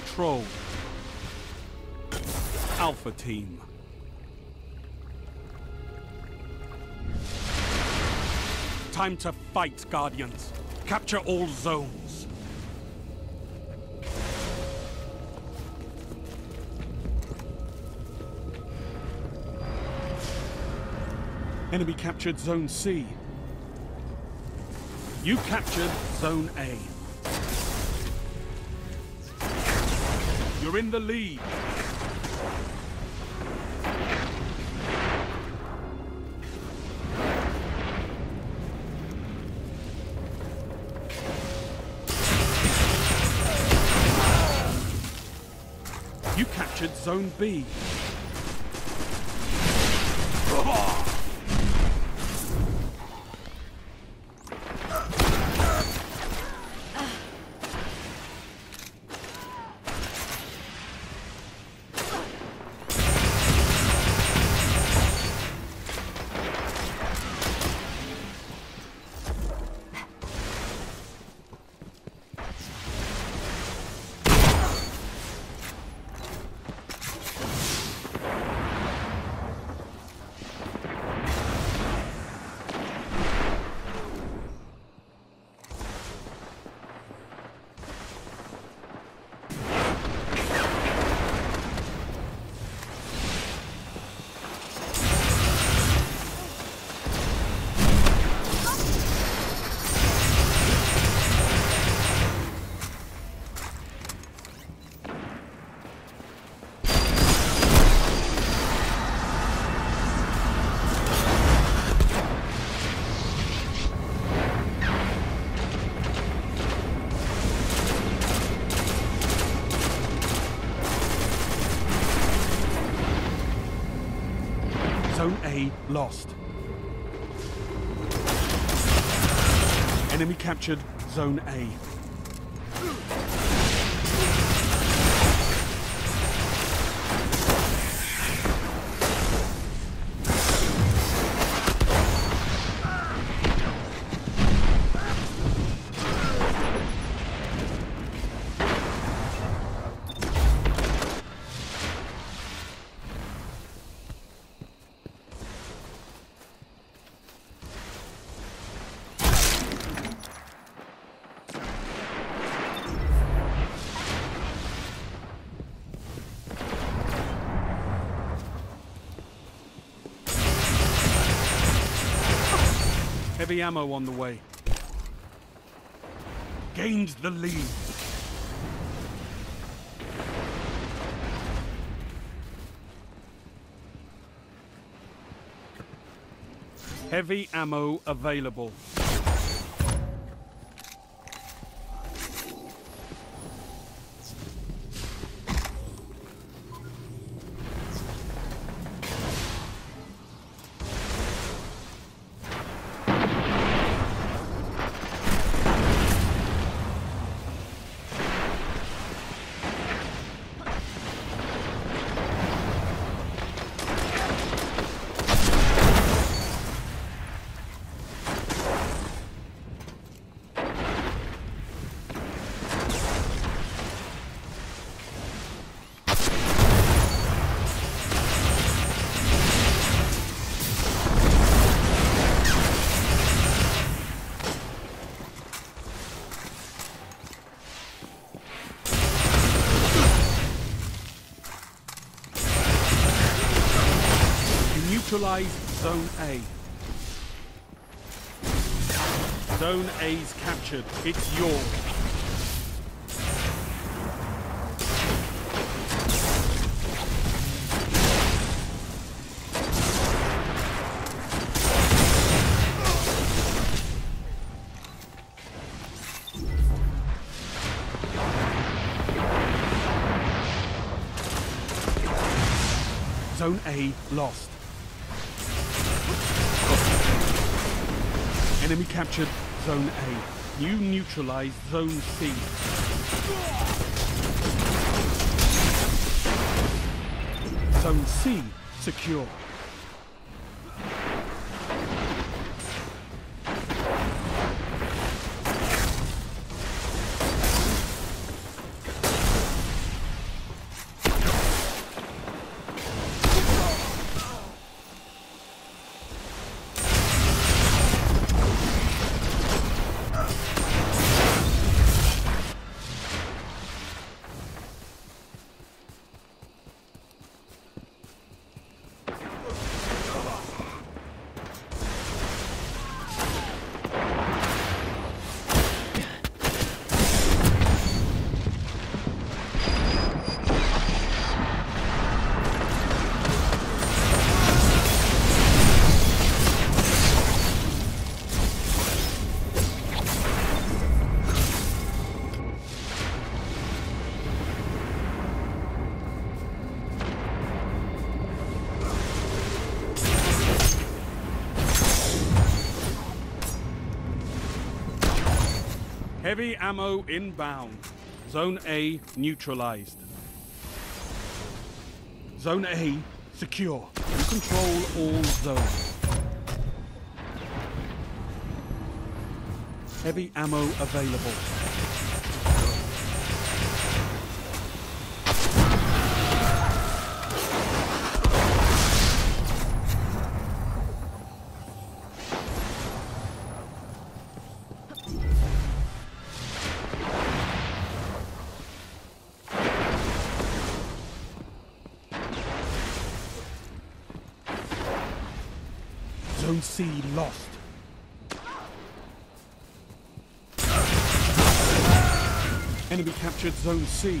control. Alpha Team. Time to fight, Guardians. Capture all zones. Enemy captured Zone C. You captured Zone A. You're in the lead. You captured Zone B. Zone A lost. Enemy captured Zone A. Heavy ammo on the way. Gained the lead. Heavy ammo available. Neutralize Zone A. Zone A's captured. It's yours. Zone A lost. Enemy captured Zone A. You neutralize Zone C. Zone C secure. Heavy ammo inbound. Zone A neutralized. Zone A secure. You control all zones. Heavy ammo available. Zone C lost. Enemy captured Zone C.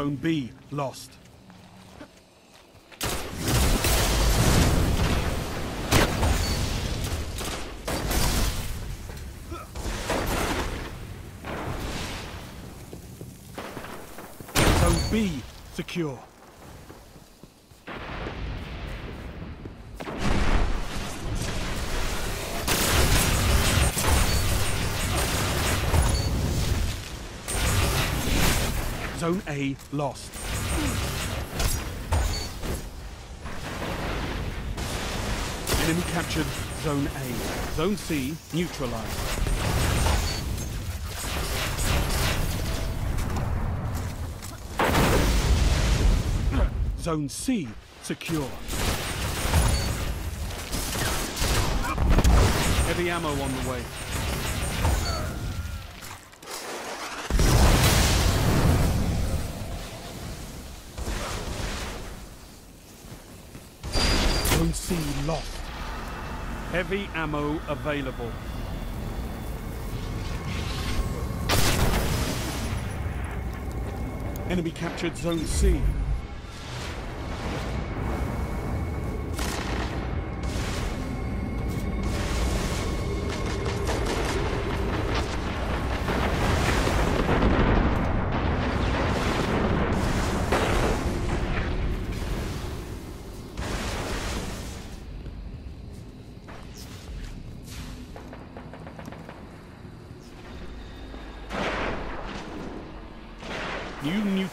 Zone B lost. Zone B secure. Zone A lost. Enemy captured Zone A. Zone C neutralized. Zone C secure. Heavy ammo on the way. C lost. Heavy ammo available. Enemy captured Zone C.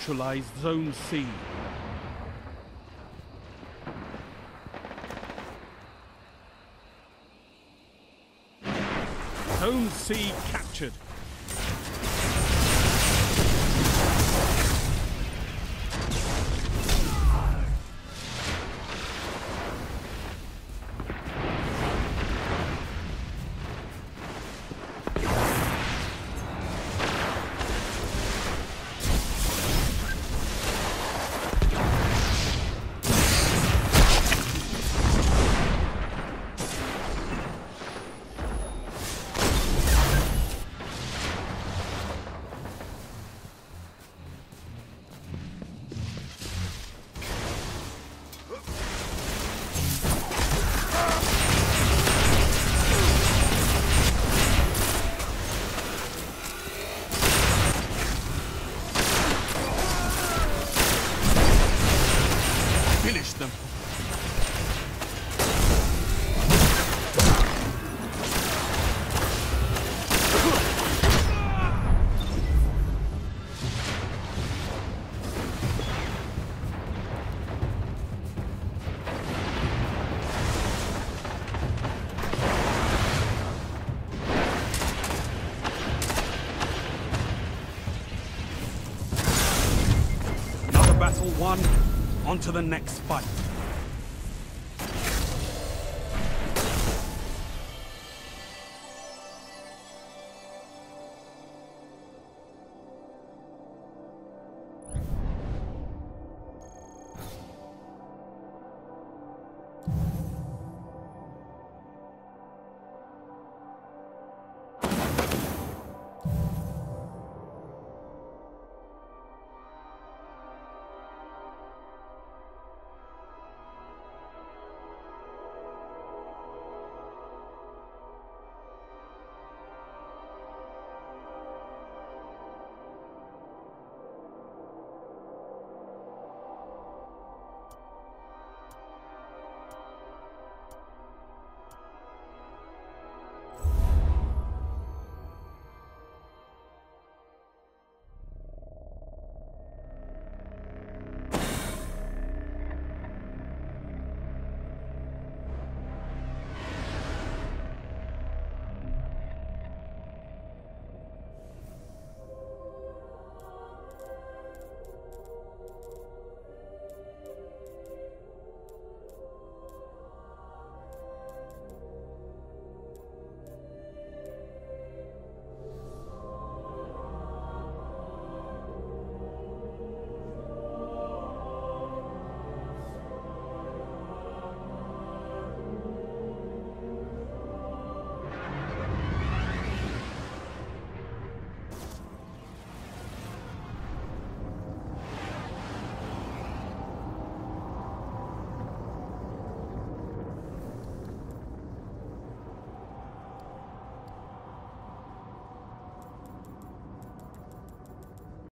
neutralized Zone C. Zone C captured. Won. On to the next fight.